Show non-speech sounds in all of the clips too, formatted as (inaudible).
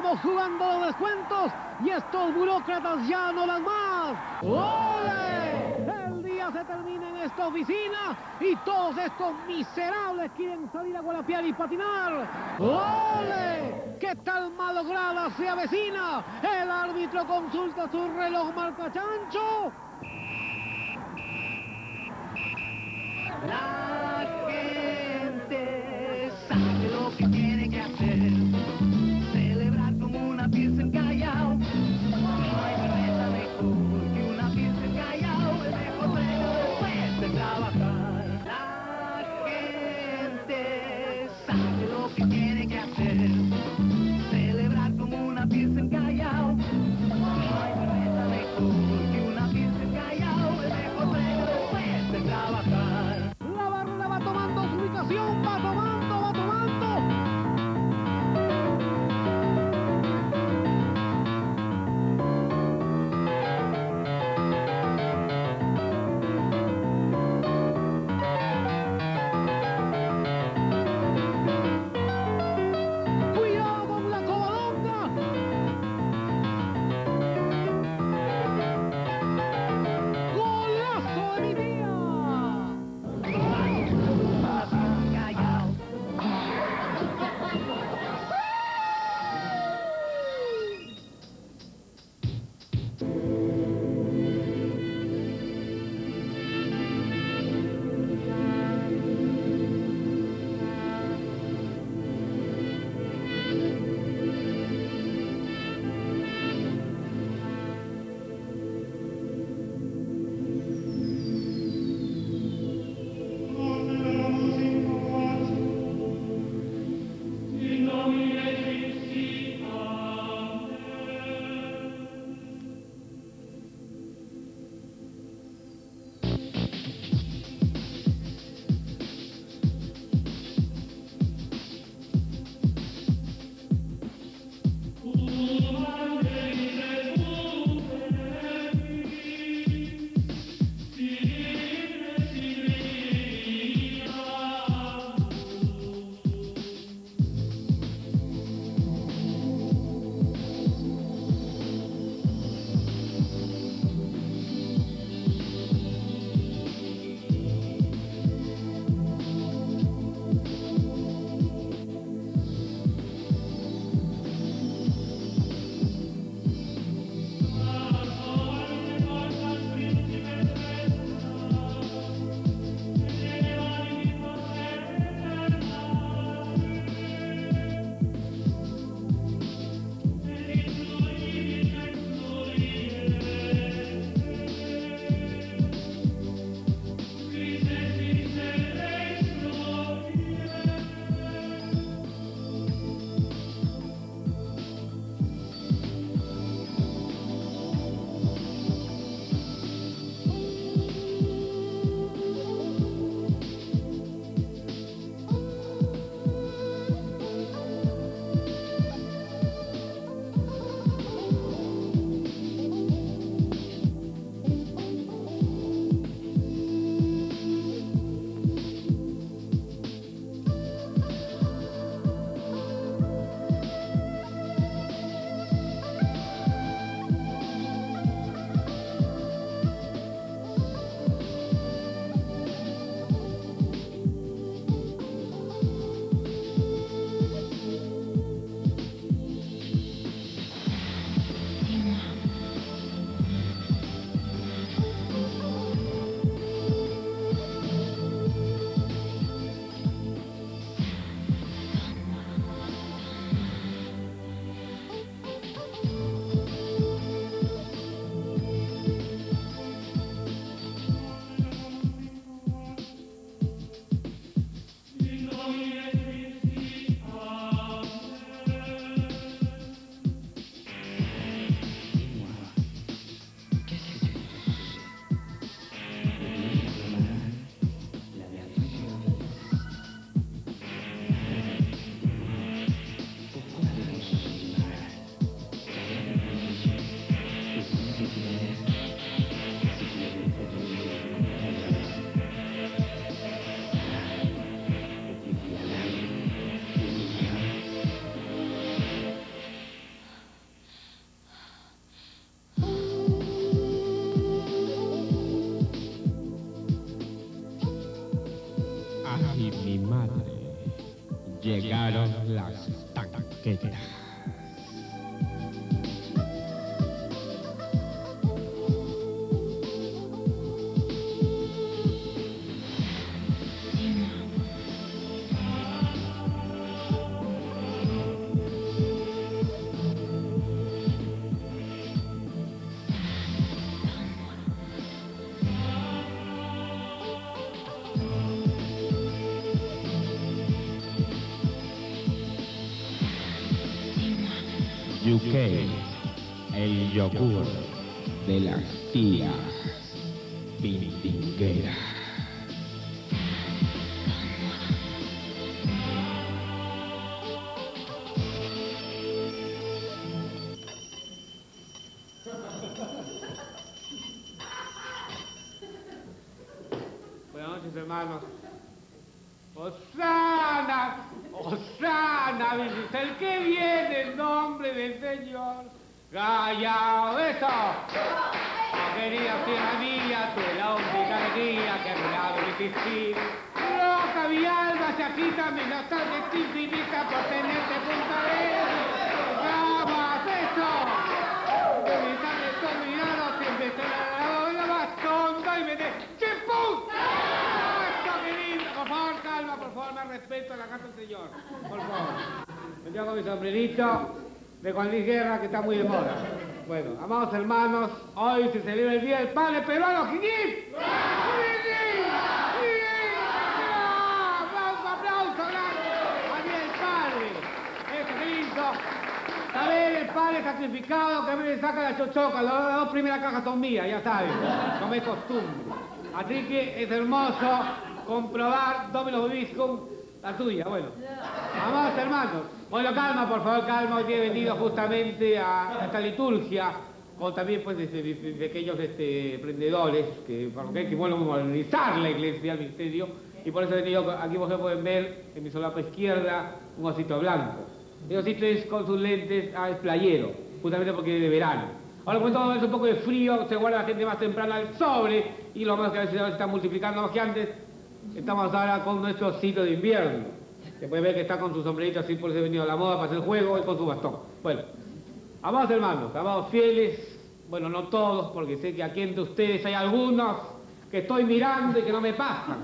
Estamos jugando los descuentos y estos burócratas ya no dan más. ¡Ole! El día se termina en esta oficina y todos estos miserables quieren salir a gualapear y patinar. ¡Ole! ¿Qué tal malograda se avecina? El árbitro consulta su reloj marca chancho. Llegaron las tanquetas. UK, el yogur de las tías pintingueras. Osana, bendito el que viene en nombre del Señor. Callao, eso. Querida tierra mía, tú la única alegría que a mi lado existir. Loca mi alma se agita, mi nostalgia es infinita por tenerte junto a respeto a la casa del Señor. Por favor. Me con mi sombrerito de Juan Luis Guerra, que está muy de moda. Bueno, amados hermanos, hoy se celebra el Día del Padre Peruano, ¡Jiquín! Saber el padre sacrificado que me saca la chochoca, las dos primeras cajas son mías, ya sabes, como es costumbre. Así que es hermoso comprobar, Domino Bibiscum, la tuya, bueno. Amados hermanos, bueno, calma, por favor, calma, hoy he venido justamente a esta liturgia, con también pues de, de- de pequeños este, emprendedores, que que que bueno, modernizar la iglesia, el ministerio, y por eso he venido, aquí vosotros pueden ver en mi solapa izquierda un osito blanco. El osito es con sus lentes, ah, playero, justamente porque es de verano. Ahora, cuando todo es un poco de frío, se guarda la gente más temprana al sobre, y lo más que se está multiplicando más que antes, estamos ahora con nuestro osito de invierno. Se puede ver que está con su sombrerito así por eso he venido a la moda para hacer juego y con su bastón. Bueno, amados hermanos, amados fieles, bueno, no todos, porque sé que aquí entre ustedes hay algunos que estoy mirando y que no me pasan.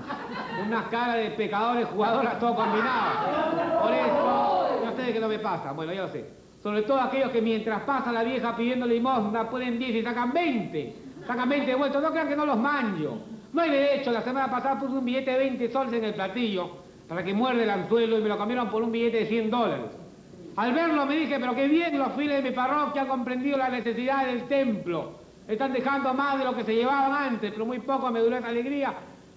Unas caras de pecadores, jugadoras, todo combinado. Por eso, yo sé que no me pasan, bueno, ya lo sé. Sobre todo aquellos que mientras pasa la vieja pidiendo limosna, ponen 10 y sacan 20. Sacan 20 de vuelta, no crean que no los manjo. No hay derecho, la semana pasada puse un billete de 20 soles en el platillo para que muerde el anzuelo y me lo cambiaron por un billete de 100 dólares. Al verlo me dije, pero qué bien los fieles de mi parroquia han comprendido la necesidad del templo. Están dejando más de lo que se llevaban antes, pero muy poco me duró esa alegría,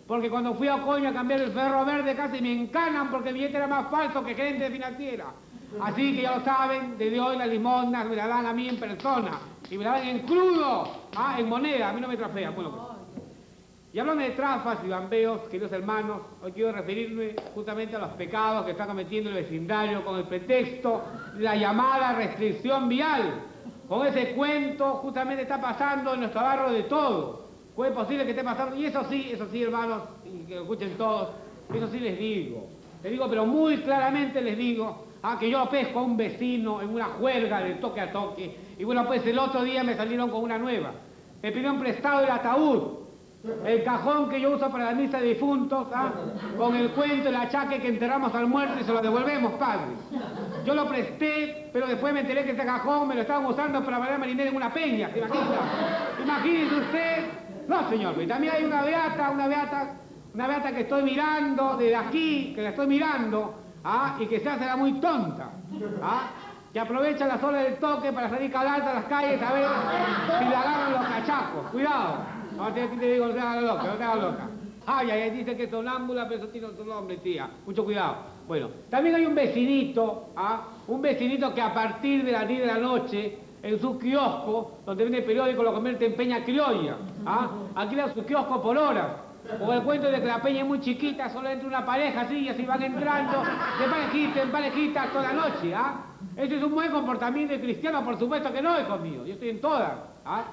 porque cuando fui a Ocoño a cambiar el ferro verde casi me encanan porque el billete era más falso que gerente financiera. Así que ya lo saben, desde hoy las limosnas me la dan a mí en persona. Y me la dan en crudo, ah, en moneda, a mí no me trafean. Bueno, pues. Y hablando de trafas y bambeos, queridos hermanos, hoy quiero referirme justamente a los pecados que está cometiendo el vecindario con el pretexto de la llamada restricción vial. Con ese cuento justamente está pasando en nuestro barrio de todo. ¿Cómo es posible que esté pasando? Y eso sí, eso sí, hermanos, y que lo escuchen todos, eso sí les digo. Les digo, pero muy claramente les digo, ah, que yo pesco a un vecino en una juerga de toque a toque. Y bueno, pues el otro día me salieron con una nueva. Me pidieron prestado el ataúd. El cajón que yo uso para la misa de difuntos, ¿ah? con el cuento, el achaque que enterramos al muerto y se lo devolvemos, padre. Yo lo presté, pero después me enteré que ese cajón me lo estaban usando para bailar marinero en una peña. Imagínese usted. No, señor, y también hay una beata, una beata, una beata que estoy mirando desde aquí, que la estoy mirando, ¿ah? y que se hace la muy tonta, ¿ah? que aprovecha las horas del toque para salir calando a las calles a ver si le agarran los cachacos. Cuidado. Ahora te, te digo, no hagas loca, no te hagas loca. Ay, ay, dice que sonámbula, pero eso tiene otro nombre, tía. Mucho cuidado. Bueno, también hay un vecinito, ¿ah? un vecinito que a partir de las 10 de la noche, en su kiosco, donde vende periódico, lo convierte en peña criolla. ¿ah? Alquila su kiosco por hora. Con el cuento de que la peña es muy chiquita, solo entra una pareja así y así van entrando de parejita en parejita toda la noche. ¿ah? Ese es un buen comportamiento de cristiano, por supuesto que no es conmigo, yo estoy en todas. ¿ah?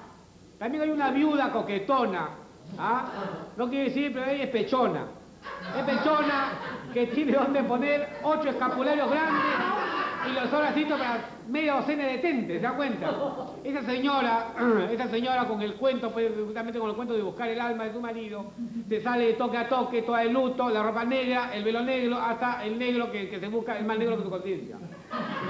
También hay una viuda coquetona, ¿ah? no quiere decir, pero ella es pechona. Es pechona que tiene donde poner ocho escapularios grandes y los sobracitos para media docena de tentes, ¿se da cuenta? Esa señora, (clears throat) esa señora con el cuento, pues, justamente con el cuento de buscar el alma de su marido, se sale de toque a toque, toda de luto, la ropa negra, el velo negro, hasta el negro que, se busca, el más negro que tu conciencia.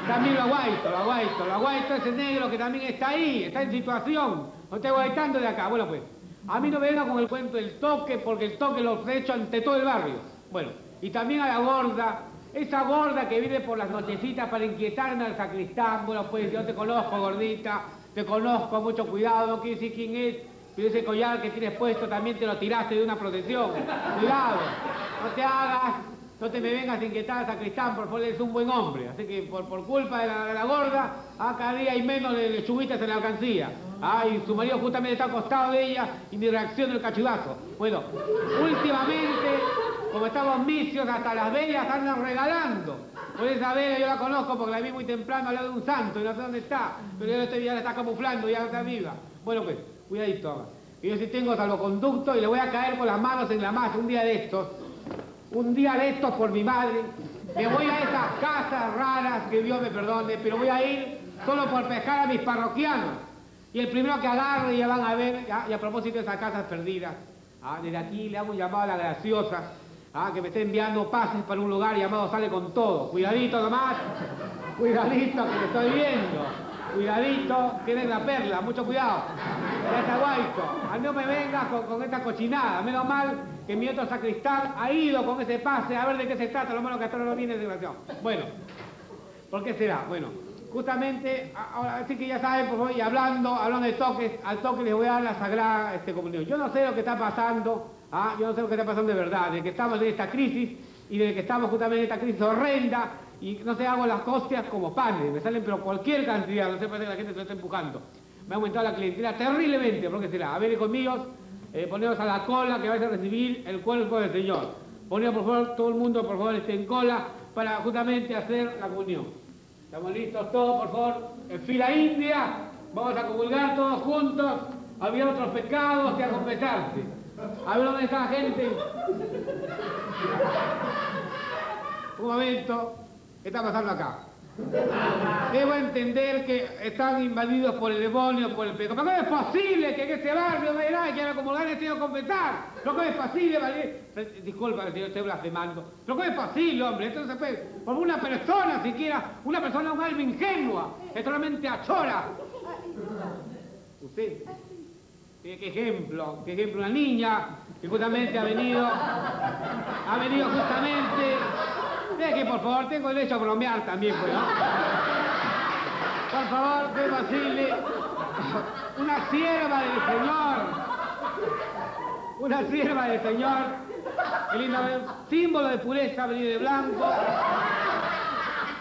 También lo aguaito, lo aguaito, lo aguaito ese negro que también está ahí, está en situación. No estoy aguaitando de acá. Bueno, pues, a mí no me venga con el cuento del toque, porque el toque lo he hecho ante todo el barrio. Bueno, y también a la gorda, esa gorda que viene por las nochecitas para inquietarme al sacristán. Bueno, pues yo te conozco, gordita, te conozco, mucho cuidado, no quiero decir quién es, pero ese collar que tienes puesto también te lo tiraste de una protección. Cuidado, no te hagas, no te me vengas a inquietar sacristán, por favor, eres un buen hombre. Así que por, por culpa de la, la gorda, a cada día hay menos de lechuguitas en la alcancía. Ah, y su marido justamente está acostado de ella y ni reacción del cachivazo. Bueno, últimamente, como estamos misios, hasta las velas andan regalando. Por esa vela yo la conozco porque la vi muy temprano al lado de un santo y no sé dónde está. Pero yo estoy, ya la está camuflando, ya no está viva. Bueno, pues, cuidadito Yo sí tengo salvoconducto y le voy a caer con las manos en la masa un día de estos. Un día de estos por mi madre. Me voy a esas casas raras, que Dios me perdone, pero voy a ir solo por pescar a mis parroquianos. Y el primero que agarre ya van a ver, y a propósito de esas casas perdidas, ¿ah? desde aquí le hago un llamado a la graciosa, ¿ah? que me esté enviando pases para un lugar llamado Sale con Todo. Cuidadito nomás, cuidadito que me estoy viendo. Cuidadito, tienen la perla, mucho cuidado. Ya está guaito. A no me vengas con, esta cochinada. Menos mal que mi otro sacristán ha ido con ese pase a ver de qué se trata, lo malo que hasta no viene desgraciado. Bueno, ¿por qué será? Bueno, justamente, ahora así que ya saben, por favor, y hablando, hablando de toques, al toque les voy a dar la sagrada este, comunión. Yo no sé lo que está pasando, ¿ah? yo no sé lo que está pasando de verdad, desde que estamos en esta crisis y desde que estamos justamente en esta crisis horrenda y no sé, hago las costias como padre, me salen pero cualquier cantidad, no sé, parece que la gente se lo está empujando. Me ha aumentado la clientela terriblemente, ¿por qué será? A ver, míos, eh, poneros a la cola que vais a recibir el cuerpo del Señor. Poneros, por favor, todo el mundo, por favor, esté en cola para justamente hacer la comunión. ¿Estamos listos todos, por favor? En fila india, vamos a comulgar todos juntos. Había otros pecados que a confesarse. A ver dónde está la gente. Un momento, ¿qué está pasando acá? Debo entender que están invadidos por el demonio, por el pecado. ¿Pero cómo es posible que en este barrio de edad que a comulgar este confesar? ¿Pero cómo es posible, vale? Disculpa, señor, estoy blasfemando. ¿Pero cómo es posible, hombre? Esto no se. Por una persona siquiera, una persona, un alma ingenua, es solamente achora. Usted, qué ejemplo, qué ejemplo, una niña que justamente ha venido, ha venido justamente, ve que por favor tengo derecho a bromear también, pues, ¿no? Por favor, qué posible, una sierva del Señor, una sierva del Señor, qué lindo, símbolo de pureza, venido de blanco,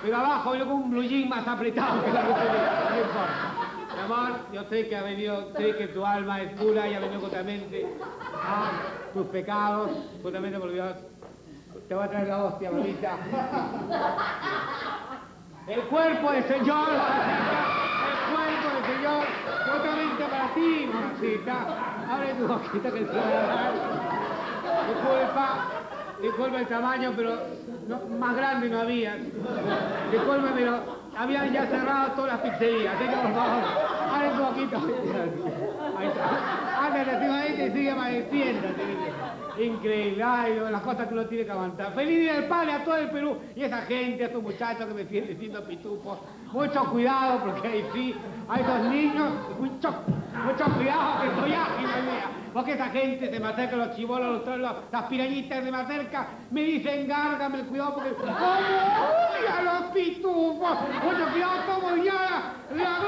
pero abajo veo con un blue más apretado que la que tiene. No importa. Mi amor, yo sé que ha venido, sé que tu alma es pura y ha venido justamente a tus pecados, justamente por Dios. Te voy a traer la hostia, mamita. El cuerpo del Señor, el cuerpo del Señor, justamente para ti, mamacita. Abre tu boquita que te voy a dar. Disculpa, disculpa el tamaño, pero más grande no había. Disculpe, pero habían ya cerrado todas las pizzerías. Abre tu boquita. Ahí está. Ándate encima de este y sigue amaneciendo. Increíble, ay, las cosas que uno tiene que aguantar. Feliz día del padre a todo el Perú y esa gente, a estos muchachos que me siguen diciendo pitufos. Mucho cuidado porque ahí sí, a esos niños, mucho, mucho cuidado que estoy ágil. Porque esa gente se me acerca, los chibolos, los las pirañitas se me acercan, me dicen, gárgame el cuidado porque. ¡Como uy, a los pitufos! Mucho cuidado, como ya. La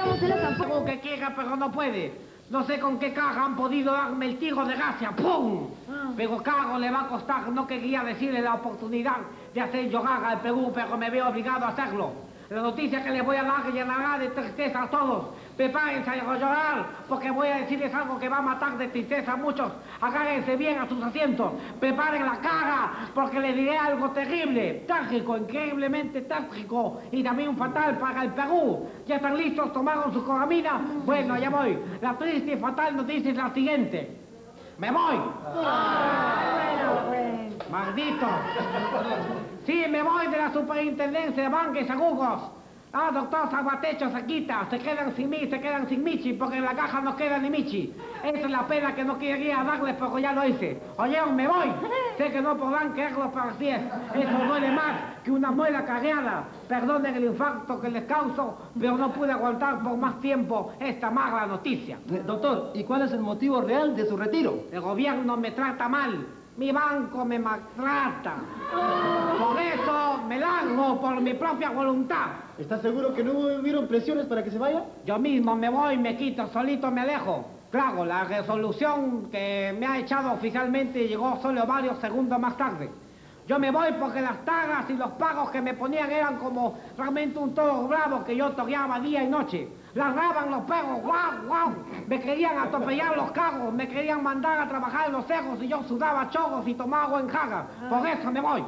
Entramos en la campaña. Como que quiera, pero no puede. No sé con qué caja han podido darme el tiro de gracia. ¡Pum! Pero caro le va a costar. No quería decirle la oportunidad de hacer llorar al Perú, pero me veo obligado a hacerlo. La noticia que les voy a dar llenará de tristeza a todos. Prepárense a llorar, porque voy a decirles algo que va a matar de tristeza a muchos. Agárrense bien a sus asientos. Preparen la cara, porque les diré algo terrible, trágico, increíblemente trágico y también fatal para el Perú. ¿Ya están listos? ¿Tomaron su coramina? Bueno, allá voy. La triste y fatal noticia es la siguiente. Me voy. Maldito. Sí, me voy de la superintendencia de Banca y Seguros. Ah, doctor Salvatecho se quita, se quedan sin mí, se quedan sin Michi, porque en la caja no queda ni Michi. Esa es la pena que no quería darles, pero ya lo hice. Oyeron, me voy. Sé que no podrán creerlo, pero así es. Eso duele más que una muela carreada. Perdonen el infarto que les causo, pero no pude aguantar por más tiempo esta mala noticia. Doctor, ¿y cuál es el motivo real de su retiro? El gobierno me trata mal. Mi banco me maltrata. Por eso me largo por mi propia voluntad. ¿Está seguro que no hubieron presiones para que se vaya? Yo mismo me voy, me quito, solito me alejo. Claro, la resolución que me ha echado oficialmente llegó solo varios segundos más tarde. Yo me voy porque las tagas y los pagos que me ponían eran como realmente un toro bravo que yo toreaba día y noche. Ladraban los perros, guau, guau. Me querían atropellar los carros, me querían mandar a trabajar en los cerros y yo sudaba chorros y tomaba agua en jarra. Por eso me voy.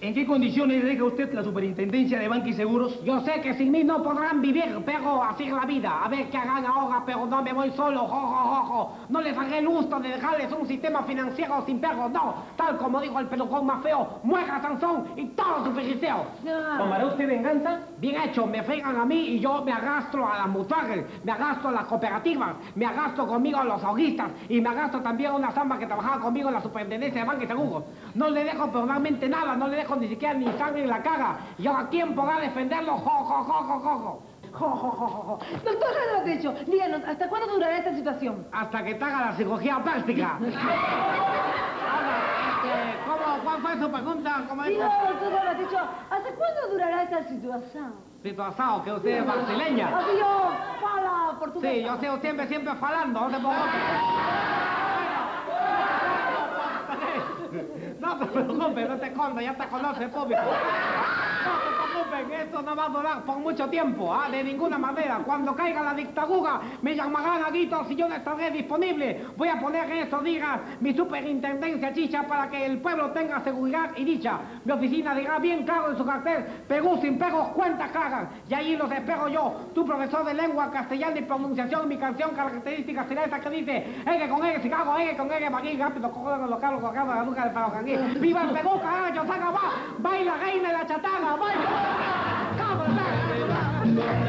¿En qué condiciones deja usted la superintendencia de Banca y Seguros? Yo sé que sin mí no podrán vivir, pero así es la vida. A ver qué harán ahora, pero no me voy solo, jo, jo, jo, jo. No les haré el gusto de dejarles un sistema financiero sin perros, no. Tal como dijo el pelucón más feo, muera Sansón y todo su filisteo. ¿Tomará usted venganza? Bien hecho, me fregan a mí y yo me arrastro a las mutuales, me arrastro a las cooperativas, me arrastro conmigo a los ahoguistas y me arrastro también a una zamba que trabajaba conmigo en la superintendencia de Banca y Seguros. No le dejo personalmente nada, no le dejo ni siquiera ni sangre en la cara. ¿Y ahora quién podrá defenderlo? Jo, jo, jo, jo, jo, jo. Jo, jo, jo. Doctor Salvatecho, díganos, ¿hasta cuándo durará esta situación? Hasta que te haga la cirugía plástica. (laughs) Ahora, ¿cómo, ¿Cuál fue su pregunta? ¿Cómo Digo, dijo? doctor Salvatecho, ¿hasta cuándo durará esta situación? Situación, que usted es brasileña. Así yo, fala portugués. Sí, yo sé, siempre, siempre falando, no se No te preocupes, no te escondas, ya te conoce el público. No te preocupes, esto no va a durar por mucho tiempo, ¿ah? de ninguna manera. Cuando caiga la dictadura, me llamarán a gritos y yo no estaré disponible. Voy a poner estos días mi superintendencia chicha para que el pueblo tenga seguridad y dicha. Mi oficina dirá bien claro en su cartel, Perú sin perros cuentas cagan. Y ahí los espero yo, tu profesor de lengua castellana y pronunciación, mi canción característica será esta que dice, egue con egue, cigarro, egue con egue, aquí rápido, cojo de los carros, colgado la nuca de palo ¡Viva el Perú, carajo! ¡Saca va! ¡Baila de la chatarra! ¡Baila! ¡Cámara!